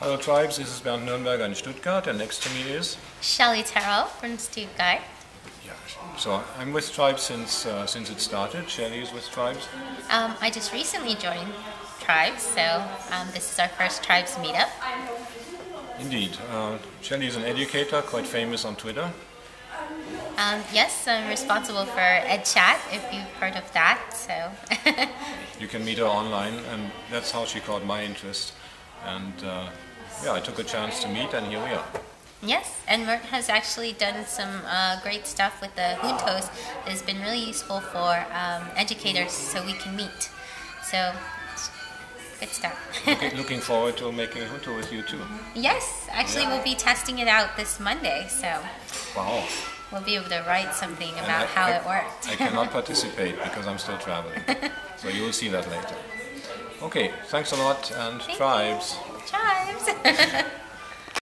Hello Tribes, this is Bernd Nürnberger in Stuttgart and next to me is... Shelly Terrell from Stuttgart. Yeah, so I'm with Tribes since, uh, since it started. Shelly is with Tribes. Um, I just recently joined Tribes, so um, this is our first Tribes meetup. Indeed. Uh, Shelly is an educator, quite famous on Twitter. Um, yes, I'm responsible for EdChat, if you've heard of that. So you can meet her online, and that's how she caught my interest. And uh, yeah, I took a chance to meet, and here we are. Yes, and Bernd has actually done some uh, great stuff with the Juntos that has been really useful for um, educators so we can meet. So, good stuff. looking, looking forward to making a Junto with you too. Yes, actually yeah. we'll be testing it out this Monday, so. Wow. We'll be able to write something about I, how I, it worked. I cannot participate because I'm still traveling. so you will see that later. Okay, thanks a lot and Thank tribes. You. Tribes.